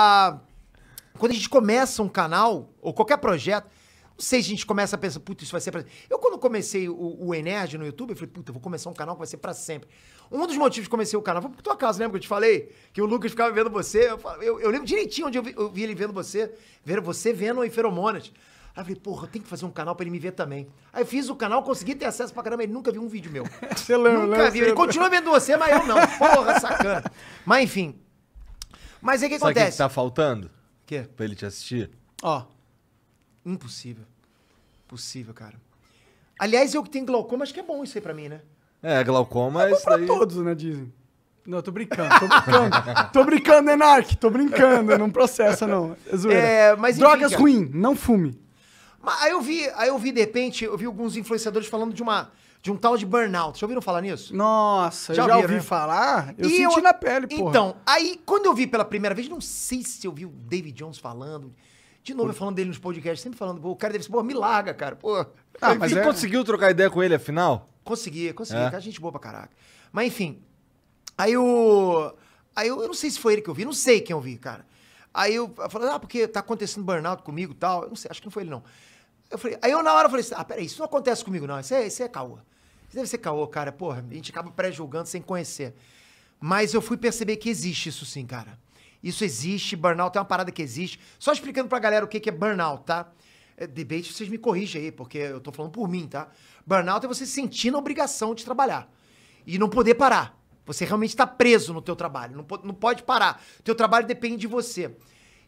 a- quando a gente começa um canal, ou qualquer projeto, não sei se a gente começa a pensar, puta, isso vai ser pra Eu, quando comecei o, o Enerd no YouTube, eu falei, puta, eu vou começar um canal que vai ser pra sempre. Um dos motivos que comecei o canal foi por tua casa, lembra que eu te falei? Que o Lucas ficava vendo você. Eu, eu- eu lembro direitinho onde eu vi, eu vi ele vendo você, vendo você vendo em Feromonas. Aí eu falei, porra, eu tenho que fazer um canal pra ele me ver também. Aí eu fiz o canal, consegui ter acesso pra caramba, ele nunca viu um vídeo meu. Você lembra, Nunca viu. Ele continua vendo você, mas eu não. Porra, sacana. Mas enfim. Mas aí o que Sabe o que, acontece? que tá faltando? O quê? Pra ele te assistir? Ó, Impossível. Impossível, cara. Aliás, eu que tenho glaucoma, acho que é bom isso aí pra mim, né? É, glaucoma, isso pra daí... todos, né, dizem. Não, tô brincando, tô brincando. tô brincando, Enark, tô brincando, não processa não. É zoeira. É, mas enfim, Drogas cara. ruim, não fume. Mas aí eu vi, aí eu vi, de repente, eu vi alguns influenciadores falando de uma de um tal de burnout. Já ouviram falar nisso? Nossa, Já eu já ouviram, ouvi né? falar, eu E senti na pele, porra. Então, aí, quando eu vi pela primeira vez, não sei se eu vi o David Jones falando. De novo, eu falando dele nos podcasts, sempre falando, pô, o cara deve ser, pô, me larga, cara, pô. Ah, Mas mas você é- conseguiu trocar ideia com ele, afinal? Consegui, consegui, É? cara, gente boa pra caraca. Mas enfim, aí eu. Aí eu, eu não sei se foi ele que eu vi, não sei quem eu vi, cara. Aí eu, eu falei, ah, porque tá acontecendo burnout comigo e tal. Eu não sei, acho que não foi ele, não. Eu falei, aí eu na hora falei assim, ah, peraí, isso não acontece comigo, não. Isso é, isso é caô. Isso deve ser caô, cara. Porra, a gente acaba pré-julgando sem conhecer. Mas eu fui perceber que existe isso sim, cara. Isso existe, burnout é uma parada que existe. Só explicando pra galera o que que é burnout, tá? É, debate, vocês me corrigem aí, porque eu tô falando por mim, tá? Burnout é você sentir a obrigação de trabalhar e não poder parar. Você realmente está preso no teu trabalho, não, po- não pode parar. Teu trabalho depende de você.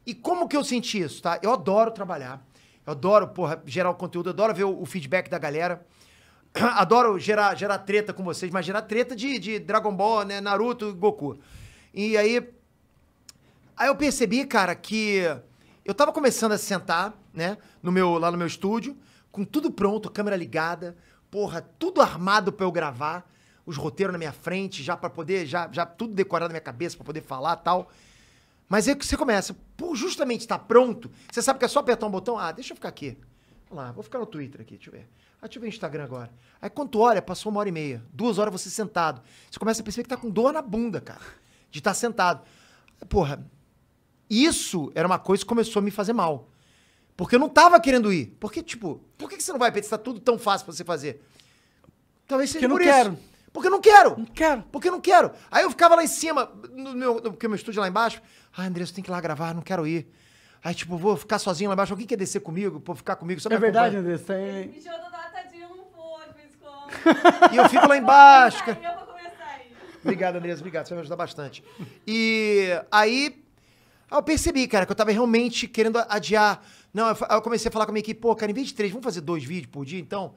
E como que eu senti isso, tá? Eu adoro trabalhar. Eu adoro, porra, gerar o conteúdo, adoro ver o, feedback da galera. Adoro gerar, gerar treta com vocês, mas gerar treta de, de Dragon Ball, né? Naruto Goku. E aí. Aí eu percebi, cara, que eu tava começando a sentar, né? No meu, lá no meu estúdio, com tudo pronto, câmera ligada, porra, tudo armado pra eu gravar, os roteiros na minha frente, já pra poder, já, já tudo decorado na minha cabeça pra poder falar tal. Mas aí você começa, por justamente estar pronto, você sabe que é só apertar um botão, ah, deixa eu ficar aqui. Vamos lá, vou ficar no Twitter aqui, deixa eu ver. Ah, deixa eu ver o Instagram agora. Aí quando tu olha, passou uma hora e meia, duas horas você sentado. Você começa a perceber que tá com dor na bunda, cara, de estar sentado. Porra, isso era uma coisa que começou a me fazer mal. Porque eu não tava querendo ir. Porque, tipo, por que você não vai? Se tá tudo tão fácil pra você fazer. Talvez seja Porque não por quero. Porque eu não quero. Não quero. Porque eu não quero. Aí eu ficava lá em cima, no meu, no, porque meu estúdio é lá embaixo. Ah, André, você tem que ir lá gravar, não quero ir. Aí, tipo, vou ficar sozinho lá embaixo. Alguém quer descer comigo? Pô, ficar comigo? Só É verdade. André, você tem... E eu fico lá embaixo. cara. Aí eu vou começar aí. Obrigado, Andresa. Obrigado. Você vai me ajudar bastante. E aí, aí eu percebi, cara, que eu tava realmente querendo adiar. Não, eu, fa- aí eu comecei a falar com a minha equipe, pô, cara, em vez de três, vamos fazer dois vídeos por dia, então?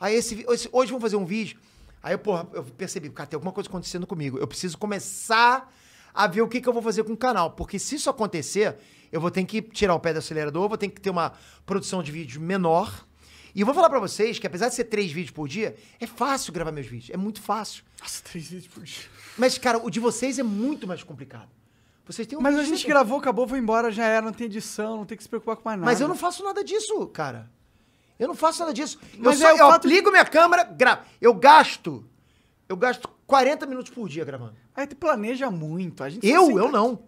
Aí esse, esse- hoje vamos fazer um vídeo. Aí, porra, eu percebi, cara, tem alguma coisa acontecendo comigo. Eu preciso começar a ver o que, que eu vou fazer com o canal. Porque se isso acontecer, eu vou ter que tirar o pé do acelerador, vou ter que ter uma produção de vídeo menor. E eu vou falar pra vocês que, apesar de ser três vídeos por dia, é fácil gravar meus vídeos. É muito fácil. Nossa, três vídeos por dia. Mas, cara, o de vocês é muito mais complicado. Vocês têm um Mas a gente sempre. gravou, acabou, foi embora, já era, não tem edição, não tem que se preocupar com mais nada. Mas eu não faço nada disso, cara. Eu não faço nada disso. Mas eu só, é eu fato ligo minha câmera, gravo. Eu gasto. Eu gasto 40 minutos por dia gravando. Aí tu planeja muito. A gente Eu? senta- Eu não.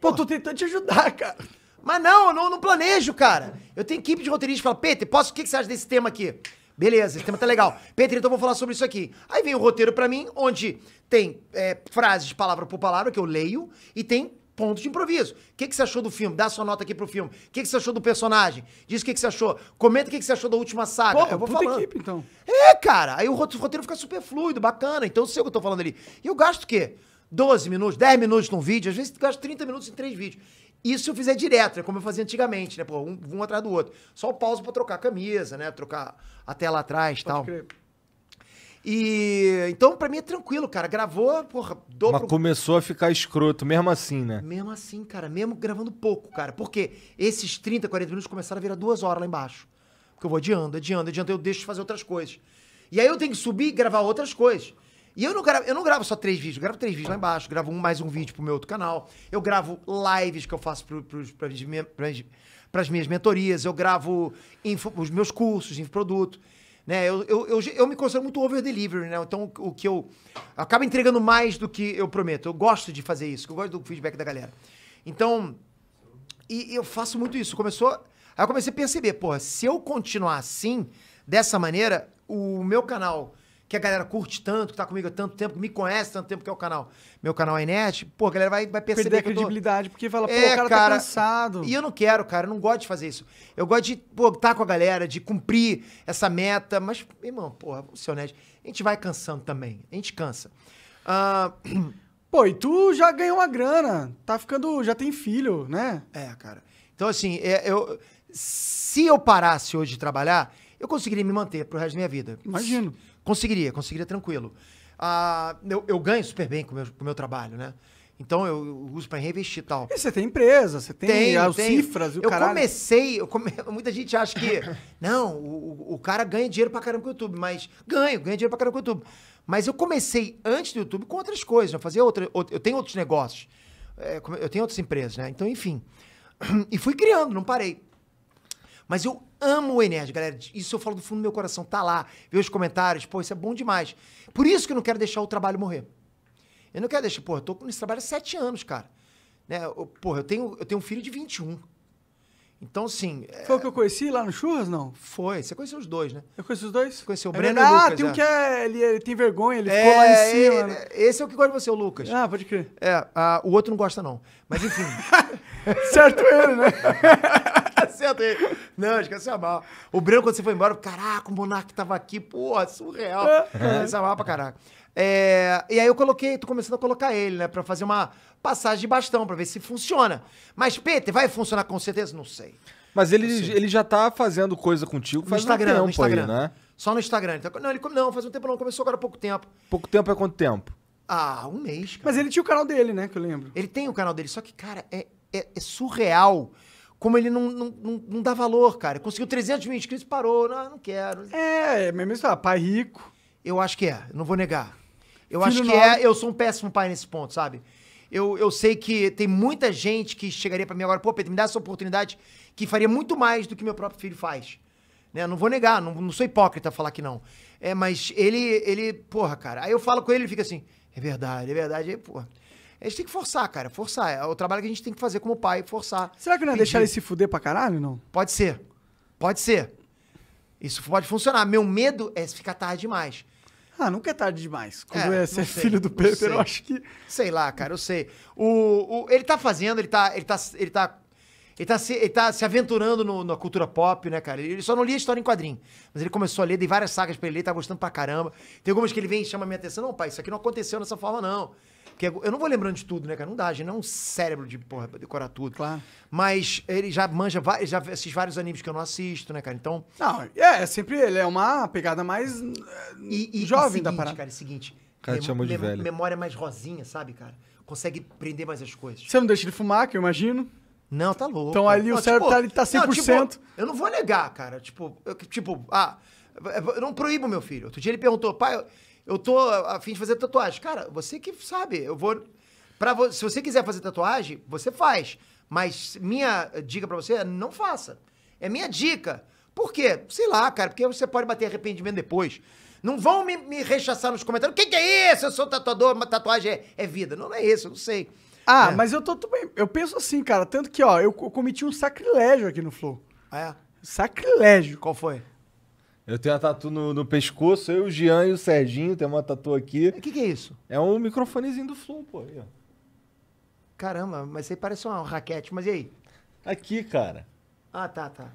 Pô, tô tentando te ajudar, cara. Mas não, eu não, não planejo, cara. Eu tenho equipe de roteiristas que fala, Peter, posso, o que, que você acha desse tema aqui? Beleza, esse tema tá legal. Peter, então eu vou falar sobre isso aqui. Aí vem o roteiro pra mim, onde tem é, frases palavra por palavra que eu leio e tem pontos de improviso. O que, que você achou do filme? Dá sua nota aqui pro filme. O que, que você achou do personagem? Diz o que, que você achou. Comenta o que, que você achou da última saga. Pô, eu vou puta falando. equipe, então. É, cara. Aí o rote- roteiro fica super fluido, bacana. Então eu sei o que eu tô falando ali. E eu gasto o quê? 12 minutos, 10 minutos num vídeo, às vezes eu gasto 30 minutos em três vídeos. Isso se eu fizer direto, é como eu fazia antigamente, né? Pô, um, um atrás do outro. Só o pausa pra trocar a camisa, né? Trocar a tela atrás e tal. Crer. E então, pra mim é tranquilo, cara. Gravou, porra, dou Mas pro- começou a ficar escroto, mesmo assim, né? Mesmo assim, cara, mesmo gravando pouco, cara. Porque esses 30, 40 minutos começaram a virar duas horas lá embaixo. Porque eu vou adiando, adiando, adiando, eu deixo de fazer outras coisas. E aí eu tenho que subir e gravar outras coisas. E eu não gravo, eu não gravo só três vídeos, eu gravo três vídeos lá embaixo, gravo um, mais um vídeo pro meu outro canal. Eu gravo lives que eu faço pro, pros, pras, mi- pras, pras minhas mentorias, eu gravo info- os meus cursos, infoproduto. Né? Eu, eu, eu, eu me considero muito over delivery, né? Então o que eu, acabo entregando mais do que eu prometo. Eu gosto de fazer isso, eu gosto do feedback da galera. Então, e eu faço muito isso. Começou. Aí eu comecei a perceber, porra, se eu continuar assim, dessa maneira, o meu canal, que a galera curte tanto, que tá comigo há tanto tempo, que me conhece tanto tempo que é o canal, meu canal é Inert, pô, a galera vai, vai perceber Perder a eu tô... credibilidade, porque fala, pô, É, o cara, cara, tá cansado. E eu não quero, cara, eu não gosto de fazer isso. Eu gosto de pô, estar com a galera, de cumprir essa meta, mas, irmão, porra, vamos ser honesto, a gente vai cansando também, a gente cansa. Ah, Pô, e tu já ganhou uma grana, tá ficando, já tem filho, né? é, cara. Então, assim, é, eu, se eu parasse hoje de trabalhar, eu conseguiria me manter pro resto da minha vida. Imagino. Conseguiria, conseguiria tranquilo. Ah, eu, eu ganho super bem com o meu, com meu trabalho, né? Então eu, eu uso pra reinvestir e tal. E você tem empresa, você tem Tenho, as cifras e o eu caralho. comecei, eu come- muita gente acha que não, o, o- cara ganha dinheiro pra caramba com o YouTube, mas ganho, ganho dinheiro pra caramba com o YouTube. Mas eu comecei antes do YouTube com outras coisas, eu fazia outra, out- eu tenho outros negócios, é, eu tenho outras empresas, né? Então, enfim. E fui criando, não parei. Mas eu amo o Enerd, galera. Isso eu falo do fundo do meu coração. Tá lá, ver os comentários, pô, isso é bom demais. Por isso que eu não quero deixar o trabalho morrer. Eu não quero deixar, pô, eu tô nesse trabalho há sete anos, cara. Né? Eu, porra, eu tenho, eu tenho um filho de 21. Então, assim, é, Foi o que eu conheci lá no Churras, não? foi. Você conheceu os dois, né? Eu conheci os dois? Você conheceu o É Breno e Ah, tem um é. que é, ele, ele tem vergonha, ele ficou lá em É, cima. é, né? Esse é o que gosta de você, o Lucas. Ah, pode crer. É, o outro não gosta, não. Mas enfim. certo ele, né? Certo aí. Não, esquece a mal. O Breno, quando você foi embora, caraca, o Monark tava aqui, porra, surreal. Esquece a mal pra caraca. É, e aí eu coloquei, tô começando a colocar ele, né, pra fazer uma passagem de bastão, pra ver se funciona. Mas, Peter, vai funcionar com certeza? Não sei. Mas ele, ele já tá fazendo coisa contigo No faz Instagram, um no tempo Instagram. aí, né? Só no Instagram. Ele tá- Não, ele, não, faz um tempo não, começou agora há pouco tempo. Pouco tempo é quanto tempo? Ah, um mês, cara. Mas ele tinha o canal dele, né? Que eu lembro. Ele tem o canal dele, só que, cara, é, é, é surreal como ele não, não, não, não dá valor, cara. Conseguiu 300 mil inscritos, parou. Não, não quero. É, é mesmo isso, ah, pai rico. Eu acho que é, não vou negar. Eu Filho acho que nobre. é, eu sou um péssimo pai nesse ponto, sabe? Eu, eu sei que tem muita gente que chegaria pra mim agora, pô, Pedro, me dá essa oportunidade que faria muito mais do que meu próprio filho faz. Né? Não vou negar, não, não sou hipócrita falar que não. É, mas ele, ele, porra, cara. Aí eu falo com ele, ele fica assim, é verdade, é verdade. Aí, porra. A gente tem que forçar, cara, forçar. É o trabalho que a gente tem que fazer como pai, forçar. Será que não ia Pedir. deixar ele se fuder pra caralho, não? Pode ser. Pode ser. Isso pode funcionar. Meu medo é ficar tarde demais. Ah, nunca é tarde demais. Quando É, é, ser sei, filho do Peter, eu acho que. Sei lá, cara, eu sei. O, o- ele tá fazendo, ele tá, ele tá, ele tá, ele tá, se, ele tá se aventurando no- na cultura pop, né, cara? Ele só não lia história em quadrinho. Mas ele começou a ler, dei várias sagas pra ele ler, tá gostando pra caramba. Tem algumas que ele vem e chama a minha atenção. Não, pai, isso aqui não aconteceu dessa forma, não. Porque eu não vou lembrando de tudo, né, cara? Não dá, a gente não é um cérebro de, porra, pra decorar tudo. Claro. Mas ele já manja, va- já assiste vários animes que eu não assisto, né, cara? Então... Não, é, é sempre ele é uma pegada mais eh, E, e jovem e da seguinte, parada. cara, é o seguinte. Cara, te chamou de velho. Memória mais rosinha, sabe, cara? Consegue prender mais as coisas. Você não deixa ele fumar, que eu imagino. Não, tá louco. Então ali o cérebro tá- ele tá não, 100%. tipo, eu não vou negar, cara. Tipo, eu, tipo, ah, eu não proíbo meu filho. Outro dia ele perguntou, pai, eu, eu tô a fim de fazer tatuagem. Cara, você que sabe, eu vou. Pra vo- se você quiser fazer tatuagem, você faz. Mas minha dica pra você é não faça. É minha dica. Por quê? Sei lá, cara, porque você pode bater arrependimento depois. Não vão me, me rechaçar nos comentários. O que, que é isso? Eu sou tatuador, uma tatuagem é, é vida. Não, não é isso, eu não sei. Ah, É. mas eu tô também. Eu penso assim, cara. Tanto que, ó, eu co- cometi um sacrilégio aqui no Flow. É? Sacrilégio. Qual foi? Eu tenho a tatu no, no pescoço, eu, o Jean e o Serginho tem uma tatu aqui. O que, que é isso? É um microfonezinho do Flow, pô. aí, ó. Caramba, mas isso aí parece uma raquete. Mas e aí? Aqui, cara. Ah, tá, tá.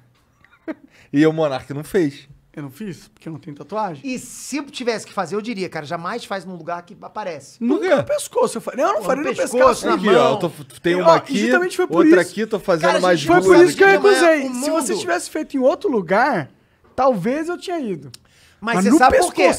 E o Monark não fez. Eu não fiz, porque eu não tenho tatuagem. E se eu tivesse que fazer, eu diria, cara, jamais faz num lugar que aparece. Nunca no pescoço. Eu faria. Não, eu não Pô, faria no no pescoço, pescoço. na Aqui, mão. ó. Tô, tem uma aqui, justamente foi por outra isso. aqui, tô fazendo Cara, mais gente Foi duas. por isso que eu recusei. Se você tivesse feito em outro lugar, talvez eu tinha ido. Mas, Mas você no sabe por quê?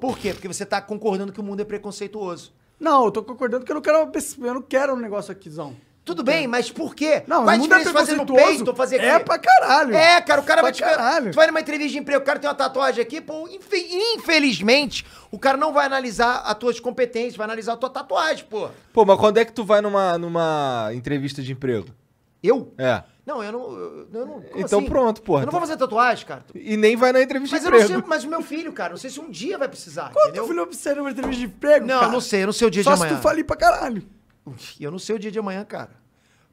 Por quê? Porque você tá concordando que o mundo é preconceituoso. Não, eu tô concordando que eu não quero, eu não quero um negócio aquizão. Tudo bem, mas por quê? Não, Qual a é diferença de fazer no preconceituoso. peito ou fazer aqui? É pra caralho. É, cara, o cara vai te caralho. Tu vai numa entrevista de emprego, o cara tem uma tatuagem aqui, pô, infe- infelizmente, o cara não vai analisar as tuas competências, vai analisar a tua tatuagem, pô. Pô, mas quando é que tu vai numa, numa entrevista de emprego? Eu? É. Não, eu não. Eu, não Então assim? pronto, porra. Eu não vou fazer tatuagem, cara. E nem vai na entrevista Mas de eu não emprego. sei, mas o meu filho, cara, não sei se um dia vai precisar, Quanto entendeu? filho você numa entrevista de emprego, Não, cara? eu não sei, eu não sei o dia Só de se amanhã. tu falir pra caralho. Eu não sei o dia de amanhã, cara.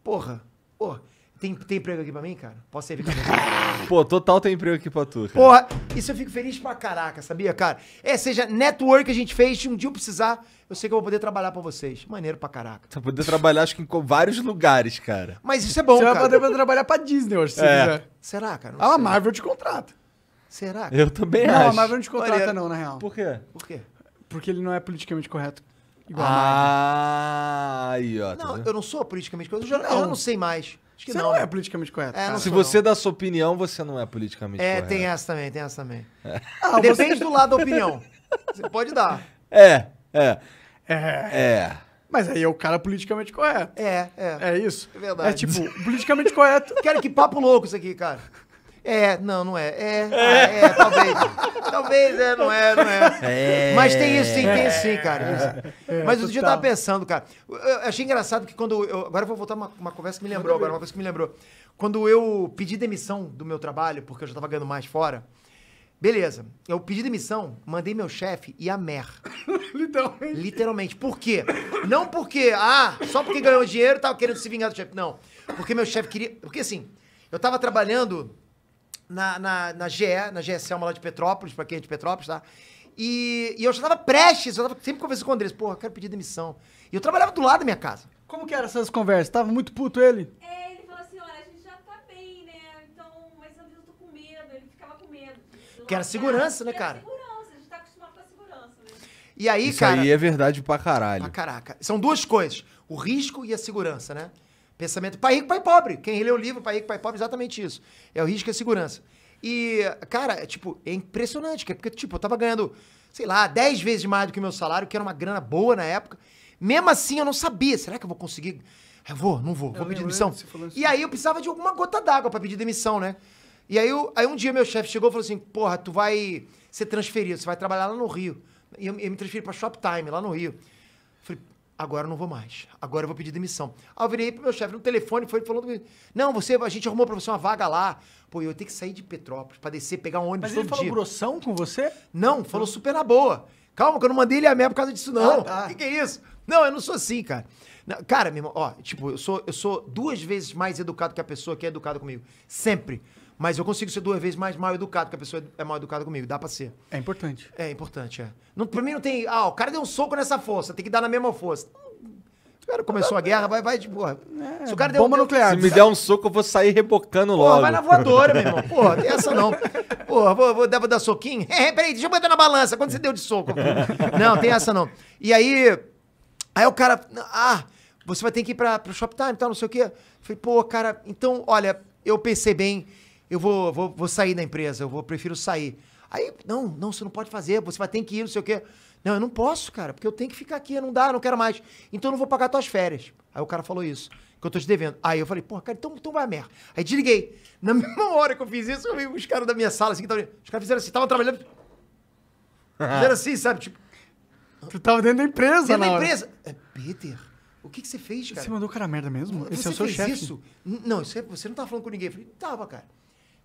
porra, porra, tem, tem emprego aqui pra mim, cara? Posso servir cabeça? Pô, total tem emprego aqui pra tu. Cara. Porra, isso eu fico feliz pra caraca, sabia, cara? É, seja network que a gente fez, se um dia eu precisar, eu sei que eu vou poder trabalhar pra vocês. Maneiro pra caraca. Você vai poder trabalhar, acho que em vários lugares, cara. Mas isso é bom, Você vai cara. poder trabalhar pra Disney hoje, se É. quiser. Será, cara? Não Ah, a. Marvel te contrata. Será? Eu também Não, acho. a Marvel não te contrata Maneiro. não, na real. Por quê? Por quê? Porque ele não é politicamente correto. Igual a Marvel. Ah, aí, ó. tá Não, eu não sou politicamente correto. Eu já, eu Não. já não sei mais. Acho que Você não. não, né? é politicamente correto. É, não Se você dá sua opinião, você não é politicamente É, correto. tem essa também, tem essa também. Ah, Depende do lado da opinião. Você pode dar. É, é, É. é. Mas aí é o cara politicamente correto. É, é. É isso? É verdade. É tipo, politicamente correto. Cara, que papo louco isso aqui, cara. É, não, não é. É, ah, é, talvez. talvez, é, não é, não é. É. Mas tem isso sim, tem isso sim, cara. É, Mas outro dia eu tava pensando, cara. Eu eu achei engraçado que quando. Eu, agora eu vou voltar uma, uma conversa que me lembrou, agora, uma coisa que me lembrou. Quando eu pedi demissão do meu trabalho, porque eu já tava ganhando mais fora. Beleza. Eu pedi demissão, mandei meu chefe e a mer. Literalmente. Literalmente. Por quê? Não porque, ah, só porque ganhou dinheiro tava querendo se vingar do chefe. Não. Porque meu chefe queria. Porque assim, eu tava trabalhando na, na, na GE, na GE Selma lá de Petrópolis, pra quem é de Petrópolis, tá? E, e eu já tava prestes, eu tava sempre conversando com o Andrés, porra, eu quero pedir demissão. E eu trabalhava do lado da minha casa. Como que eram essas conversas? Tava muito puto ele? É, ele falou assim, olha, a gente já tá bem, né? Então, mas às vezes eu tô com medo, ele ficava com medo. Que era segurança, né, cara? Era segurança, a gente tá acostumado com a segurança, né? E aí, Isso cara. aí é verdade pra caralho. Ah, caraca. São duas coisas: o risco e a segurança, né? Pensamento pai rico, pai pobre. Quem lê o livro, pai rico, pai pobre, é exatamente isso. É o risco e a segurança. E, cara, é, tipo, é impressionante, é porque, tipo, eu tava ganhando, sei lá, 10 vezes mais do que o meu salário, que era uma grana boa na época. Mesmo assim, eu não sabia. Será que eu vou conseguir? Eu vou, não vou, vou pedir lembro, demissão. lembro, você falou isso. E aí eu precisava de alguma gota d'água pra pedir demissão, né? E aí, eu- aí um dia meu chefe chegou e falou assim: Porra, tu vai ser transferido, você vai trabalhar lá no Rio. E eu, eu me transferi pra Shoptime, lá no Rio. Falei, agora eu não vou mais. Agora eu vou pedir demissão. Aí eu virei pro meu chefe no telefone, foi falando comigo, não, você, a gente arrumou pra você uma vaga lá. Pô, eu tenho que sair de Petrópolis pra descer, pegar um ônibus Mas todo ele falou dia. grossão com você? Não, falou super na boa. Calma, que eu não mandei ele a merda por causa disso, não. Ah, tá. O que, que é isso? Não, eu não sou assim, cara. Não, cara, meu irmão, ó, tipo, eu sou, eu sou duas vezes mais educado que a pessoa que é educada comigo. Sempre. Mas eu consigo ser duas vezes mais mal educado que a pessoa é mal educada comigo. Dá pra ser. É importante. É importante, é. Não, pra mim não tem. Ah, o cara deu um soco nessa força, tem que dar na mesma força. O cara começou a guerra, vai, vai de boa. Se o cara bomba deu- nuclear. Se me der um soco, eu vou sair rebocando Porra, logo. vai na voadora, meu irmão. Porra, tem essa não. Porra, vou, vou, dar- vou dar soquinho? É, peraí, deixa eu botar na balança. Quanto você deu de soco? Não, tem essa não. E aí, aí o cara, ah, você vai ter que ir pra, pro Shoptime e tal, não sei o quê. Falei, pô, cara, então, olha, eu pensei bem, eu vou, vou, vou sair da empresa, eu vou, prefiro sair. Aí, não, não, você não pode fazer, você vai ter que ir, não sei o quê. Não, eu não posso, cara, porque eu tenho que ficar aqui, não dá, não quero mais. Então eu não vou pagar tuas férias. Aí o cara falou isso, que eu tô te devendo. Aí eu falei, porra, cara, então, então vai a merda. Aí desliguei. Na mesma hora que eu fiz isso, eu vi os caras da minha sala, assim, que tavam, os caras fizeram assim, estavam trabalhando. Fizeram assim, sabe? Tipo, Tu tava dentro da empresa, dentro da empresa. É, Peter, o que, que você fez, cara? Você mandou o cara merda mesmo? Esse você é o seu fez chefe. isso? N- Não, isso é- você não tava falando com ninguém. Eu falei, tava, cara.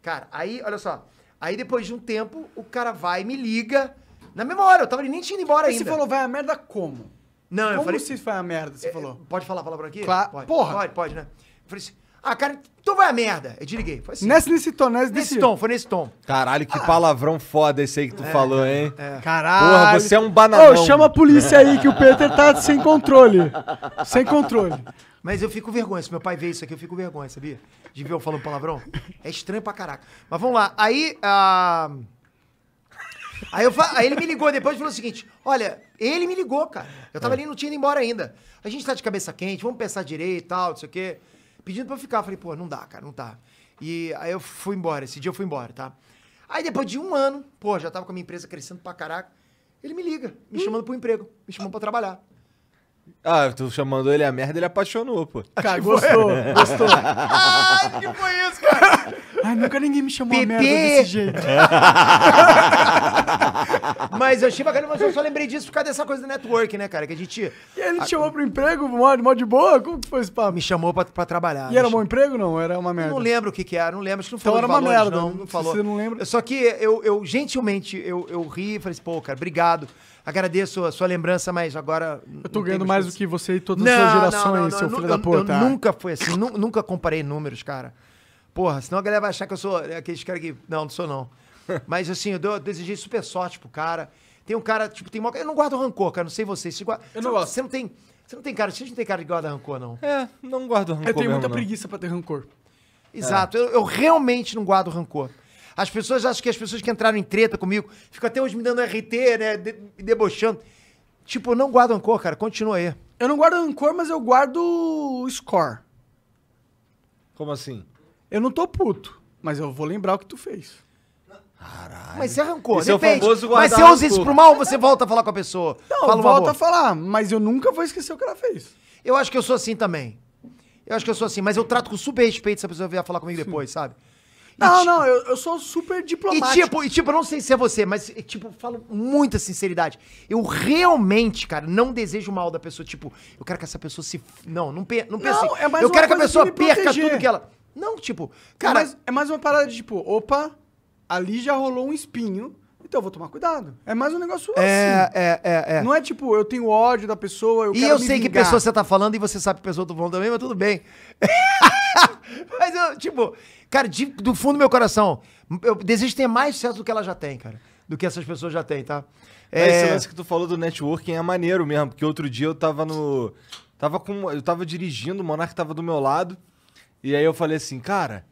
Cara, aí, olha só. Aí depois de um tempo, o cara vai e me liga. Na mesma hora, eu tava nem tinha ido embora Mas ainda. você falou, vai a merda como? Não, eu como falei. se vai a merda, você É, falou? Pode falar a palavra aqui? Claro. Pode. Porra. Pode, pode, né? Eu falei assim, ah, cara, então vai a merda. Eu desliguei. Foi assim. Nesse, nesse tom, nesse, nesse desse tom, foi nesse tom. Caralho, que palavrão foda esse aí que tu falou, hein? Caralho. Porra, você é um bananão. Ô, chama a polícia aí que o Peter tá sem controle. Sem controle. Mas eu fico vergonha. Se meu pai vê isso aqui, eu fico vergonha, sabia? De ver eu falando palavrão. É estranho pra caraca. Mas vamos lá. Aí. ah, Aí, eu fa- aí ele me ligou depois e falou o seguinte: olha, ele me ligou, cara. Eu tava ali, não tinha ido embora ainda. A gente tá de cabeça quente, vamos pensar direito e tal, não sei o quê. Pedindo pra eu ficar. Falei, pô, não dá, cara, não dá. E aí eu fui embora. Esse dia eu fui embora, tá? Aí depois de um ano, pô, já tava com a minha empresa crescendo pra caraca. Ele me liga, me chamando pro emprego, me chamando pra trabalhar. Ah, tu chamando ele a merda, ele apaixonou, pô. Cara, gostou, gostou. Ai, que foi isso, cara? Ai, nunca ninguém me chamou a PP. merda desse jeito. Mas eu achei bacana, mas eu só lembrei disso por causa dessa coisa do network, né, cara? Que a gente E ele te chamou pro emprego, mó, mó de boa? Como que foi esse papo? me chamou pra, pra trabalhar. E era um bom emprego não? Era uma Eu merda? não lembro o que que era, não lembro, acho que não Então falou era de uma valores, merda, não, não falou. você não lembra. Só que eu, eu gentilmente, eu, eu ri e falei assim, pô, cara, obrigado, agradeço a sua lembrança, mas agora... Eu tô ganhando mais do que você e todas as não, suas não, gerações, não, não, seu eu filho da eu- puta. Eu nunca fui assim, nu- nunca comparei números, cara. Porra, senão a galera vai achar que eu sou aqueles caras que... Não, não sou não. Mas assim, eu, dou- eu desejei super sorte pro cara. Tem um cara, tipo, tem uma... Eu não guardo rancor, cara, não sei vocês. Você guarda... Eu não você, gosto. Você não tem... Você não tem cara, você não tem cara de guarda rancor, não. É, não guardo rancor Eu tenho muita mesmo, não. preguiça pra ter rancor. Exato, eu, eu realmente não guardo rancor. As pessoas acham que as pessoas que entraram em treta comigo ficam até hoje me dando RT, né? de- me debochando. Tipo, eu não guardo rancor, cara. Continua aí. Eu não guardo rancor, mas eu guardo score. Como assim? Eu não tô puto, mas eu vou lembrar o que tu fez. Mas isso é rancor, Esse é o depende. famoso Mas guardar você usa isso pro mal, você volta a falar com a pessoa. Não, Fala volta a falar, mas eu nunca vou esquecer o que ela fez. Eu acho que eu sou assim também. Eu acho que eu sou assim, mas eu trato com super respeito se a pessoa vier falar comigo depois, sabe? E Não, ti- não, eu, eu sou super E diplomático. tipo, e tipo, eu não sei se é você, mas e, tipo, eu falo com muita sinceridade. Eu realmente, cara, não desejo mal da pessoa. Tipo, eu quero que essa pessoa se. Não, não, pe... não pensa Não, assim. é mais Eu uma quero que a pessoa me perca proteger. tudo que ela. Não, tipo, Cara, cara. é mais, é mais uma parada de tipo, opa, ali já rolou um espinho, então eu vou tomar cuidado. É mais um negócio É, assim. é, é, é. Não é tipo, eu tenho ódio da pessoa, eu E quero eu me sei que vingar. pessoa você tá falando e você sabe que pessoa eu tô falando também, mas tudo bem. mas eu, tipo, cara, de- do fundo do meu coração, eu desejo ter mais sucesso do que ela já tem, cara. Do que essas pessoas já têm, tá? É... Esse É, lance que tu falou do networking é maneiro mesmo, porque outro dia eu tava no. Tava com. Eu tava dirigindo, o Monark tava do meu lado. E aí eu falei assim, cara.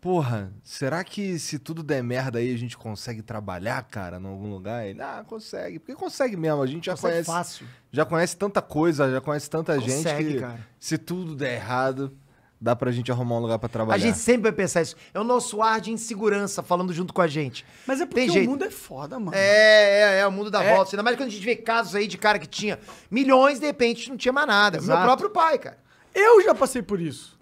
Porra, será que se tudo der merda aí a gente consegue trabalhar, cara, em algum lugar? Ele, ah, consegue. Porque consegue mesmo, a gente já consegue conhece. fácil. Já conhece tanta coisa, já conhece tanta gente Consegue, que cara. se tudo der errado, dá pra gente arrumar um lugar pra A trabalhar. gente sempre vai pensar isso. É o nosso ar de insegurança falando junto com a gente. Mas é porque Tem o jeito. mundo é foda, mano. É, é, é o mundo da É. volta. Ainda mais quando a gente vê casos aí de cara que tinha milhões, de repente não tinha mais nada. Meu Exato. próprio pai, cara. Eu já passei por isso.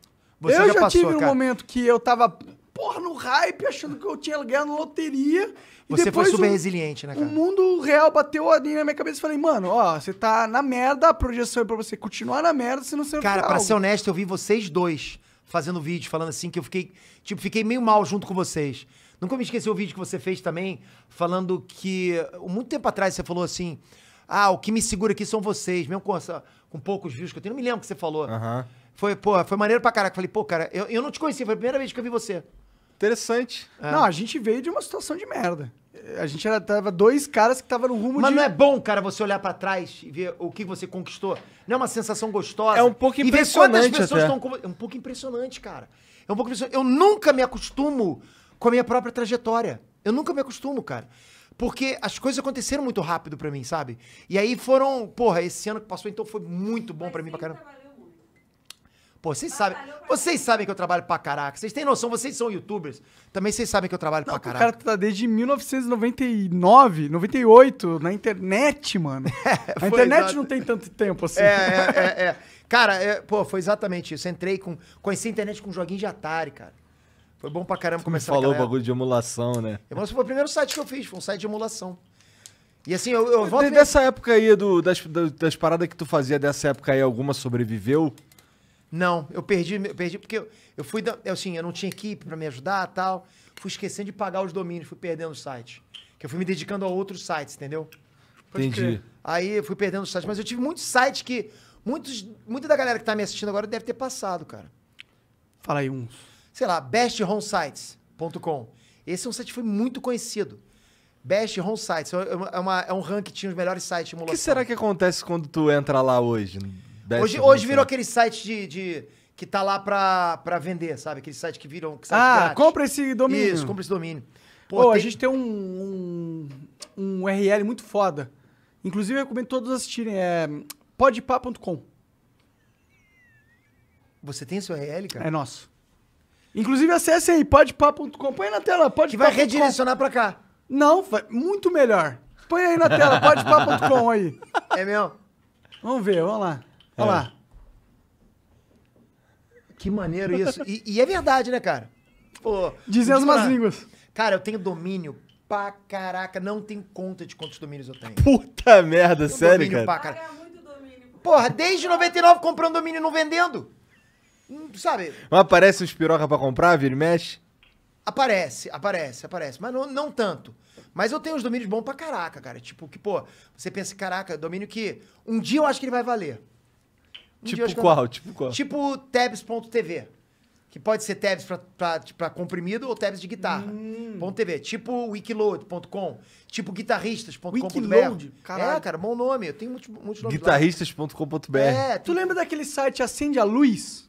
Você eu já já, passou, tive um cara. momento que eu tava, porra, no hype, achando que eu tinha ganhado na loteria. e Você foi super o- resiliente, né, O cara? mundo real bateu ali na minha cabeça e falei, mano, ó, você tá na merda, a projeção é pra você continuar na merda, senão você não Cara, fica pra algo. ser honesto, eu vi vocês dois fazendo vídeo, falando assim, que eu fiquei, tipo, fiquei meio mal junto com vocês. Nunca me esqueci o vídeo que você fez também, falando que, muito tempo atrás, você falou assim, ah, o que me segura aqui são vocês, mesmo com, essa, com poucos views que eu tenho, não me lembro o que você falou. Aham. Foi, pô, foi maneiro pra caraca. Falei, pô, cara, eu, eu não te conhecia, foi a primeira vez que eu vi você. Interessante. Não, a gente veio de uma situação de merda. A gente era, tava dois caras que estavam no rumo Mas de... não é bom, cara, você olhar pra trás e ver o que você conquistou? Não é uma sensação gostosa? É um pouco E ver quantas impressionante pessoas até. estão É um pouco impressionante, cara. É um pouco impressionante. Eu nunca me acostumo com a minha própria trajetória. Eu nunca me acostumo, cara. Porque as coisas aconteceram muito rápido pra mim, sabe? E aí foram... Porra, esse ano que passou, então, foi muito bom pra mim pra caramba. Pô, vocês sabem... Vocês sabem que eu trabalho pra caraca. Vocês têm noção, vocês são youtubers. Também vocês sabem que eu trabalho Não, pra o caraca. cara tá desde 1999, 98, na internet, mano. a foi internet exato. não tem tanto tempo assim. É, é, é, é. Cara, é, pô, foi exatamente isso. Entrei com. Conheci a internet com um joguinho de Atari, cara. Foi bom pra caramba Me começar falou o bagulho de emulação, né? época. Esse foi o primeiro site que eu fiz, foi um site de emulação. E assim, eu, eu volto. De- dessa época aí, do, das, das paradas que tu fazia dessa época aí, alguma sobreviveu? Não, eu perdi, eu perdi porque eu, eu fui. da- eu, assim, eu não tinha equipe pra me ajudar tal. Fui esquecendo de pagar os domínios, fui perdendo os sites. Que eu fui me dedicando a outros sites, entendeu? Pode Entendi. crer. Aí eu fui perdendo os sites. Mas eu tive muitos sites que. Muitos, muita da galera que tá me assistindo agora deve ter passado, cara. Fala aí uns. sei lá, besthomesites.com. Esse é um site que foi muito conhecido. Best Home Sites. É, uma- é é um ranking que tinha os melhores sites de O que será que acontece quando tu entra lá hoje? Hoje, hoje virou Site? aquele site de, de- que tá lá pra, pra vender, sabe? Aquele site que viram. que Ah, grátis. compra esse domínio. Isso, compra esse domínio. Pô, a tem- gente tem um, um, um URL muito foda. Inclusive, eu recomendo todos assistirem. É podpah.com. Você tem esse URL, cara? É nosso. Inclusive, acesse aí, podpah.com. Põe aí na tela, que vai redirecionar pra cá. Não, vai, muito melhor. Põe aí na tela, podpah.com aí. É mesmo? Vamos ver, vamos lá. Olha É. lá. Que maneiro isso. E, e é verdade, né, cara? Pô, Dizem não as más línguas. Cara, eu tenho domínio pra caraca. Não tenho conta de quantos domínios eu tenho. Puta merda, Tenho sério, domínio cara. pra cara. Paga muito domínio. Porra, desde 99 comprando domínio e não vendendo. Hum, Sabe? Mas aparece uns piroca pra comprar, vira e mexe? Aparece, aparece, aparece. Mas não, não tanto. Mas eu tenho uns domínios bons pra caraca, cara. Tipo, que, pô, você pensa, caraca, domínio que um dia eu acho que ele vai valer. Um Tipo vai- qual? Tipo qual? Tipo tabs.tv. Que pode ser tabs pra, pra, pra comprimido ou tabs de guitarra. Hum. Ponto .tv. Tipo wikiload.com. Tipo guitarristas.com.br. Wikiload? Caralho. É, cara, bom nome. Eu tenho muitos, muitos nomes. Guitarristas.com.br. É, Tu lembra daquele site Acende a Luz?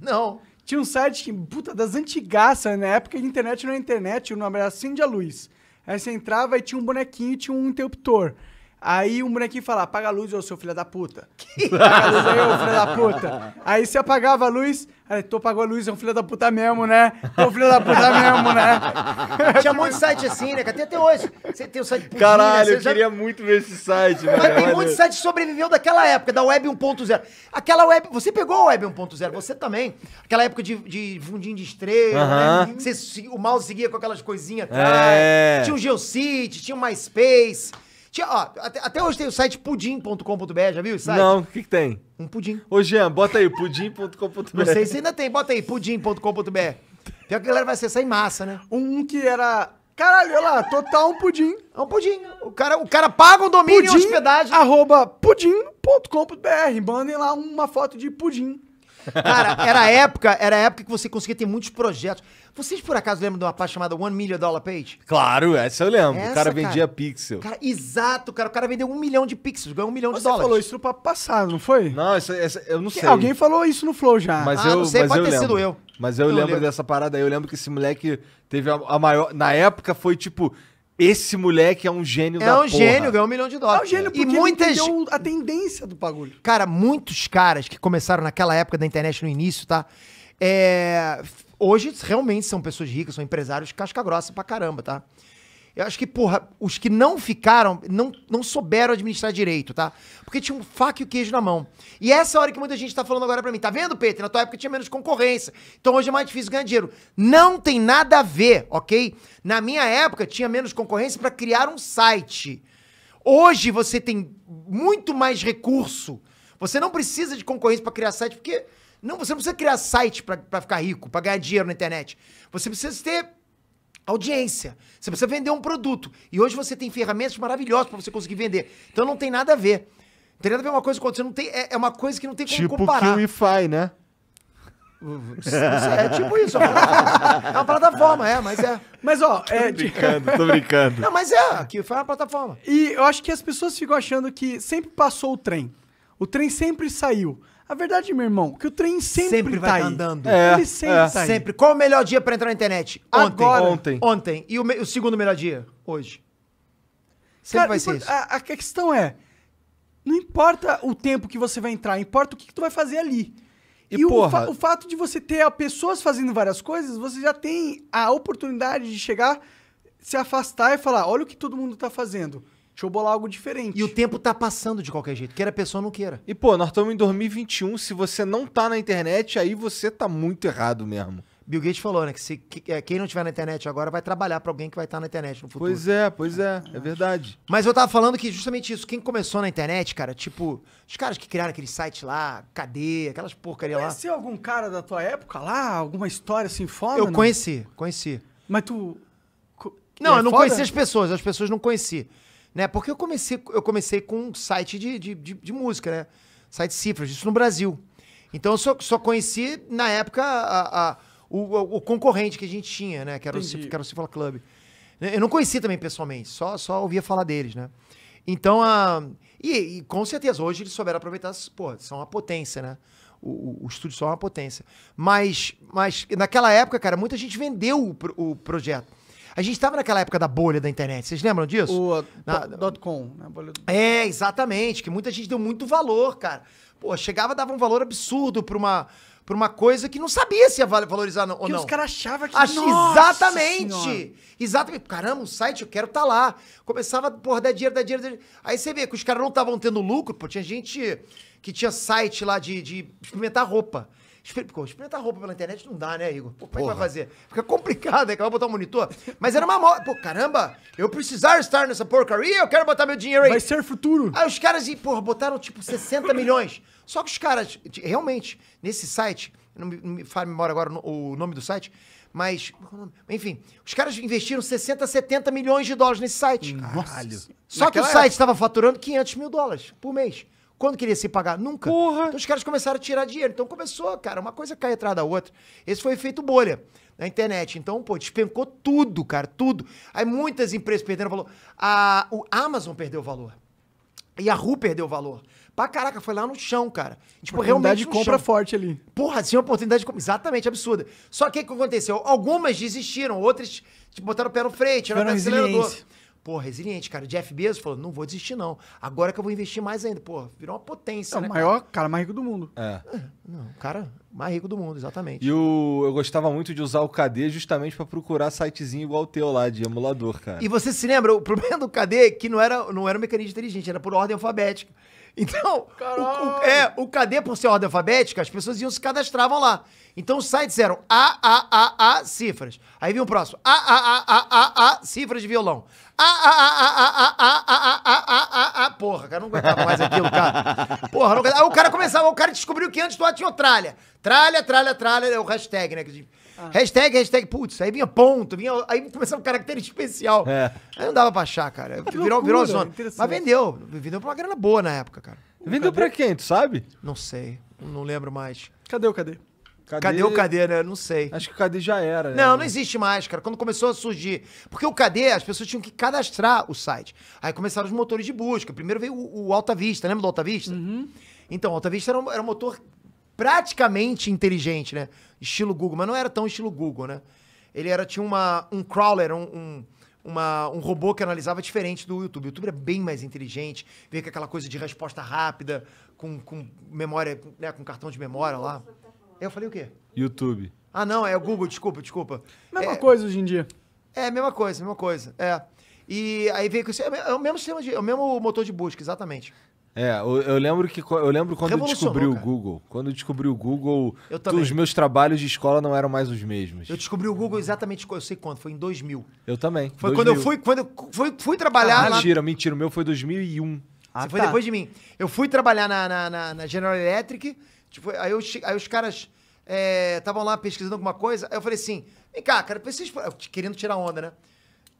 Não. Tinha um site que, puta, das antigaças, na época de internet não era internet, o nome era Acende a Luz. Aí você entrava e tinha um bonequinho e tinha um interruptor. Aí um bonequinho falava, apaga a luz, ô seu filho da puta. Apaga a luz aí, ô filho da puta. Aí você apagava a luz, aí tu apagou a luz, é um filho da puta mesmo, né? É um filho da puta mesmo, né? Tinha muito site assim, né? Tem até hoje. Você tem o site Pudim, Caralho, né? eu já- queria muito ver esse site, velho. Mas tem muito site que sobreviveu daquela época, da Web 1.0. Aquela Web. Você pegou a Web 1.0, você também. Aquela época de, de fundinho de estrela, Aham. né? Você, o mouse seguia com aquelas coisinhas atrás. É. Tinha o Geocities, tinha o MySpace. Tinha, ó, até, até hoje tem o site pudim.com.br, já viu esse site? Não, o que, que tem? Um pudim. Ô, Jean, bota aí, pudim.com.br. Não sei se ainda tem, bota aí, pudim.com.br. Pior que a galera vai acessar em massa, né? Um que era, caralho, olha lá, total um pudim. É um pudim. O cara, o cara paga o domínio e Pudim, hospedagem. arroba pudim.com.br. Mandem lá uma foto de pudim. Cara, era época, era a época que você conseguia ter muitos projetos. Vocês por acaso lembram de uma parte chamada One Million Dollar Page? Claro, essa eu lembro. Essa, o cara cara. vendia pixel. Cara, exato, cara. O cara vendeu um milhão de pixels, ganhou um milhão de Você dólares. falou isso no papo passado, não foi? Não, essa, essa- eu não Que sei. Alguém falou isso no Flow já. Mas Ah, eu, não sei, mas pode eu ter lembro. sido eu. Mas eu Não lembro lembro. dessa parada aí. Eu lembro que esse moleque teve a, a maior. Na época foi tipo. Esse moleque é um gênio É da um porra. gênio, ganhou um milhão de É dólares. o gênio porque e muitas. a tendência do bagulho. Cara, muitos caras que começaram naquela época da internet no início, tá? É, hoje realmente são pessoas ricas, são empresários casca grossa pra caramba, tá? Eu acho que, porra, os que não ficaram, não, não souberam administrar direito, tá? Porque tinha um faca e o queijo na mão. E essa é hora que muita gente tá falando agora pra mim. Tá vendo, Peter? Na tua época tinha menos concorrência. Então hoje é mais difícil ganhar dinheiro. Não tem nada a ver, ok? Na minha época tinha menos concorrência pra criar um site. Hoje você tem muito mais recurso. Você não precisa de concorrência para criar site, porque não, você não precisa criar site para ficar rico, para ganhar dinheiro na internet. Você precisa ter audiência. Você precisa vender um produto. E hoje você tem ferramentas maravilhosas para você conseguir vender. Então não tem nada a ver. Não tem nada a ver uma coisa com outra. Você não tem, é, é uma coisa que não tem como Tipo comparar. que o Wi-Fi, né? É tipo isso. É uma plataforma, é uma plataforma, é, mas é. Mas, ó, é, de- Brincando, tô brincando. Não, mas é. Aqui foi uma plataforma. e eu acho que as pessoas ficam achando que sempre passou o trem. O trem sempre saiu. A verdade, meu irmão, que o trem sempre, Sempre vai tá tá aí. andando. É, Ele sempre é. tá aí. Sempre. Qual o melhor dia pra entrar na internet? Ontem. Agora. Ontem. Ontem. E o, me- o segundo melhor dia? Hoje. Sempre Cara, vai ser isso. A, a questão é, não importa o tempo que você vai entrar, importa o que, que tu vai fazer ali. E, E, o, fa- o fato de você ter a pessoas fazendo várias coisas, você já tem a oportunidade de chegar, se afastar e falar, olha o que todo mundo tá fazendo. Deixa eu bolar algo diferente. E o tempo tá passando de qualquer jeito, queira a pessoa ou não queira. E, pô, nós estamos em 2021. Se você não tá na internet, aí você tá muito errado mesmo. Bill Gates falou, né? Que, se, que- é, quem não tiver na internet agora vai trabalhar pra alguém que vai estar na internet no futuro. Pois é, pois é. É verdade. Mas eu tava falando que justamente isso, quem começou na internet, cara, tipo, os caras que criaram aquele site lá, cadê, aquelas porcaria lá. Conheceu algum cara da tua época lá? Alguma história assim foda? Eu não? conheci, conheci. Mas tu... Não, é eu não foda? conheci as pessoas, as pessoas não conheci. Né? Porque eu comecei, eu comecei com um site de, de, de, de música, né? Site cifras, isso no Brasil. Então eu só, só conheci, na época, a, a- o, o- o concorrente que a gente tinha, né? Que era, o, Entendi. Cif- que era o Cifra Club. Eu não conhecia também pessoalmente, só, só ouvia falar deles, né? Então, a, e, e com certeza, hoje eles souberam aproveitar, pô, são uma potência, né? O, o, o estúdio só é uma potência. Mas, mas naquela época, cara, muita gente vendeu o, o projeto. A gente estava naquela época da bolha da internet, vocês lembram disso? O Na- do- dot .com, né? Bolha do- É, exatamente, que muita gente deu muito valor, cara. Pô, chegava dava um valor absurdo pra uma, pra uma coisa que não sabia se ia val- valorizar ou Que não. os caras achavam que... Acho Nossa Senhora. exatamente. Exatamente. Caramba, um site, eu quero estar lá. Começava, porra, dar dinheiro, dar dinheiro, dar dinheiro. Aí você vê que os caras não estavam tendo lucro, pô, tinha gente que tinha site lá de, de experimentar roupa. Pô, experimentar roupa pela internet não dá, né, Igor? Pô, como é que vai fazer? Fica complicado, é que vai botar um monitor. Mas era uma moda. Pô, caramba, eu precisar estar nessa porcaria, eu quero botar meu dinheiro aí. Vai ser futuro. Aí os caras, porra, botaram tipo 60 milhões. Só que os caras, realmente, nesse site, não me, não me fala memória agora o nome do site, mas, é o nome? enfim, os caras investiram 60, 70 milhões de dólares nesse site. Caralho. Só que o Naquela site estava faturando 500 mil dólares por mês. Quando queria se pagar? Nunca. Porra. Então os caras começaram a tirar dinheiro. Então começou, cara, uma coisa cai atrás da outra. Esse foi o efeito bolha na internet. Então, pô, despencou tudo, cara, tudo. Aí muitas empresas perderam valor. A, o Amazon perdeu valor. E a Ru perdeu valor. Pra caraca, foi lá no chão, cara. Tipo, Oportunidade realmente de no compra chão. forte ali. Porra, tinha uma oportunidade de compra. Exatamente, absurda. Só que o que aconteceu? Algumas desistiram, outras tipo, botaram o pé no freio, tiraram o acelerador. Porra, resiliente, cara. Jeff Bezos falou, não vou desistir não. Agora que eu vou investir mais ainda. Porra, virou uma potência, É né? o maior cara mais rico do mundo. É. Não, o cara mais rico do mundo, exatamente. E o, eu gostava muito de usar o KD justamente pra procurar sitezinho igual o teu lá, de emulador, cara. E você se lembra, o problema do KD é que não era, não era um mecanismo inteligente, era por ordem alfabética. Então, o, o- é, o KD, por ser ordem alfabética, as pessoas iam se cadastravam lá. Então os sites eram A, A, A, A, cifras. Aí vinha o próximo. A, A, A, A, A, A, cifras de violão. A, A, A, A, A, A, A, A, A, A, A, A, porra, cara, não aguentava mais aquilo, cara. Porra, não aguentava. Aí o cara começava, o cara descobriu que antes do A tinha o tralha. Tralha, tralha, tralha, é o hashtag, né? De- Hashtag, hashtag, putz, aí vinha ponto, vinha, aí começava um caractere especial. É. Aí não dava pra achar, cara. Virou, loucura, virou zona. Mas vendeu. Vendeu pra uma grana boa na época, cara. Vendeu pra quem, tu sabe? Não sei. Não lembro mais. Cadê o cadê? Cadê o KD, né? Não sei. Acho que o KD já era, né? Não, não existe mais, cara. Quando começou a surgir. Porque o KD, as pessoas tinham que cadastrar o site. Aí começaram os motores de busca. Primeiro veio o, o Alta Vista, lembra do Alta Vista? Então, o Alta Vista era um, era um motor praticamente inteligente, né? Estilo Google, mas não era tão estilo Google, né? Ele era, tinha uma, um crawler, um, um, uma- um robô que analisava diferente do YouTube. O YouTube era bem mais inteligente, veio com aquela coisa de resposta rápida, com, com memória, né, com cartão de memória lá. Eu falei o quê? YouTube. Ah, não, é o Google, desculpa, desculpa. Mesma é, coisa hoje em dia. É, mesma coisa, mesma coisa. É. E aí veio com isso. É o mesmo sistema de. É o mesmo motor de busca, exatamente. É, eu, eu lembro que eu lembro quando eu descobri o cara. Google. Quando eu descobri o Google, Eu tu- os meus trabalhos de escola não eram mais os mesmos. Eu descobri o Google exatamente, eu sei quando, foi em 2000. Eu também. Foi quando eu 2000. fui, quando eu fui, fui trabalhar Ah, lá. mentira, mentira. O meu foi 2001. Ah, Você foi tá. depois de mim. Eu fui trabalhar na, na, na- na General Electric, tipo, aí, eu aí os caras estavam lá pesquisando alguma coisa, aí eu falei assim, vem cá, cara, vocês, querendo tirar onda, né?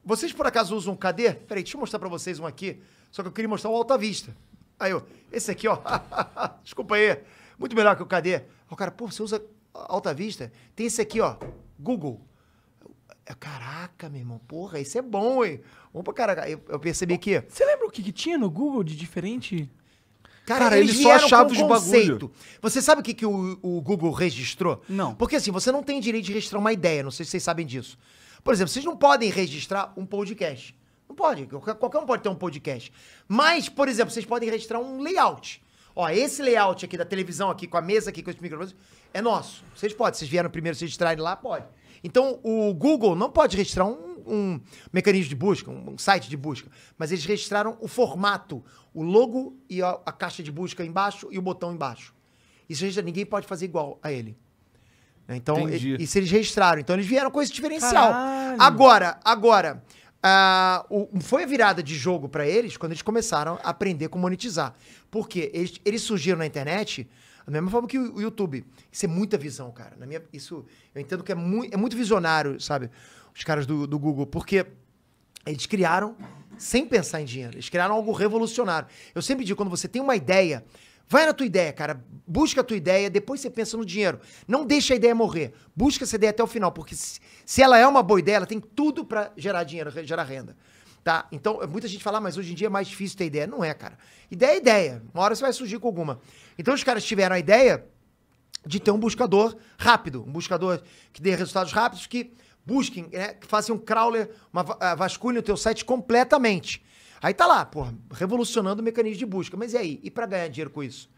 Vocês por acaso usam um KD? Peraí, deixa eu mostrar pra vocês um aqui, só que eu queria mostrar o Alta Vista. Aí eu, esse aqui, ó, desculpa aí, muito melhor que o. Aí O cara, pô, você usa Alta Vista? Tem esse aqui, ó, Google. Caraca, meu irmão, porra, isso é bom, hein? Vamos pra caraca. Eu, eu percebi que... Você lembra o que, que tinha no Google de diferente? Cara, Cara, eles ele só vieram achava com os bagulho. Você sabe o que, que o, o Google registrou? Não. Porque assim, você não tem direito de registrar uma ideia, não sei se vocês sabem disso. Por exemplo, vocês não podem registrar um podcast. Não pode, qualquer, um pode ter um podcast. Mas, por exemplo, vocês podem registrar um layout. Ó, esse layout aqui da televisão aqui, com a mesa aqui, com os microfones, é nosso. Vocês podem, vocês vieram primeiro se registrarem lá, pode. Então, o Google não pode registrar um, um mecanismo de busca, um, site de busca, mas eles registraram o formato, o logo e a, a caixa de busca embaixo e o botão embaixo. Isso registra, ninguém pode fazer igual a ele. Então, Entendi. e- isso eles registraram. Então, eles vieram com esse diferencial. Caralho. Agora, agora, o- foi a virada de jogo pra eles quando eles começaram a aprender como monetizar. Porque eles, eles surgiram na internet da mesma forma que o, o YouTube. Isso é muita visão, cara. Na minha, isso, eu entendo que é, mui, é muito visionário, sabe? Os caras do, do Google. Porque eles criaram sem pensar em dinheiro. Eles criaram algo revolucionário. Eu sempre digo, quando você tem uma ideia, vai na tua ideia, cara. Busca a tua ideia, depois você pensa no dinheiro. Não deixa a ideia morrer. Busca essa ideia até o final, porque se, ela é uma boa ideia, ela tem tudo pra gerar dinheiro, gerar renda. Tá? Então, muita gente fala, "Ah, mas hoje em dia é mais difícil ter ideia. Não é, cara. Ideia é ideia. Uma hora você vai surgir com alguma. Então, os caras tiveram a ideia de ter um buscador rápido, um buscador que dê resultados rápidos, que busquem, né, que façam um crawler, uma va- ah, vasculhem o teu site completamente. Aí tá lá, porra, revolucionando o mecanismo de busca. Mas e aí? E para ganhar dinheiro com isso?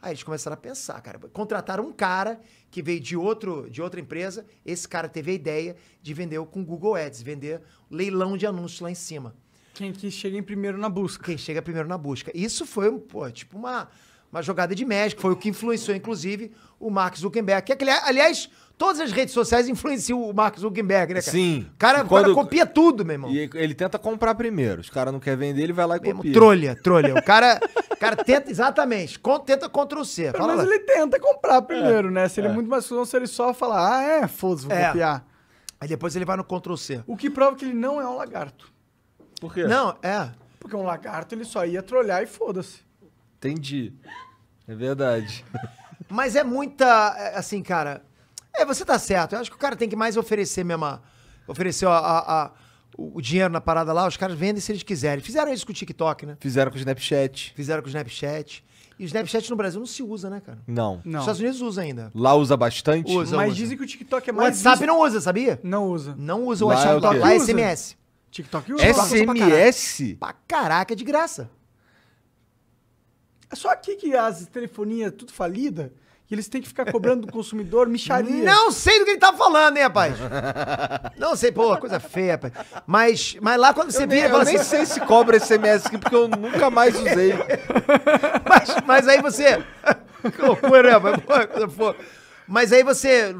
Aí eles começaram a pensar, cara. Contrataram um cara que veio de, outro, de outra empresa. Esse cara teve a ideia de vender com Google Ads, vender leilão de anúncios lá em cima. Quem que chega em primeiro na busca. Quem chega primeiro na busca. Isso foi, um, pô, tipo uma, uma jogada de México, foi o que influenciou, inclusive, o Mark Zuckerberg. Que, aquele- aliás, todas as redes sociais influenciam o Mark Zuckerberg, né, cara? Sim. O cara, o Quando- cara copia tudo, meu irmão. E ele tenta comprar primeiro. Os caras não querem vender, ele vai lá e Mesmo, copia. trolha, trolha. O cara, cara tenta, exatamente, con- tenta Ctrl C. Pelo Fala menos lá. ele tenta comprar primeiro, né? Seria muito mais se ele só falar, ah, é, foda-se, vou É. copiar. Aí depois ele vai no Ctrl C. O que prova que ele não é um lagarto. Por quê? Não, é. Porque um lagarto ele só ia trollar e foda-se. Entendi. É verdade. Mas é muita, é, assim, cara. É, você tá certo. Eu acho que o cara tem que mais oferecer mesmo. a- Oferecer a- a- a- o o dinheiro na parada lá, os caras vendem se eles quiserem. Fizeram isso com o TikTok, né? Fizeram com o Snapchat. Fizeram com o Snapchat. E o Snapchat no Brasil não se usa, né, cara? Não. Os Não. Estados Unidos usa ainda. Lá usa bastante? Usa. Mas usa. dizem que o TikTok é O mais WhatsApp visto- não usa, sabia? Não usa. Não usa o Lá é o WhatsApp. Lá é Usa. SMS. TikTok usa. SMS? Pra caraca, é de graça. É só aqui que as telefonias tudo falida e eles têm que ficar cobrando do consumidor micharia. Não sei do que ele tá falando, hein, rapaz? não sei, pô, coisa feia, rapaz. Mas, mas lá quando você Eu, nem, vira eu fala nem assim, sei se cobra SMS aqui, porque eu nunca mais usei. mas, mas aí você. que loucura, né? Mas, porra, coisa fofa. Mas aí você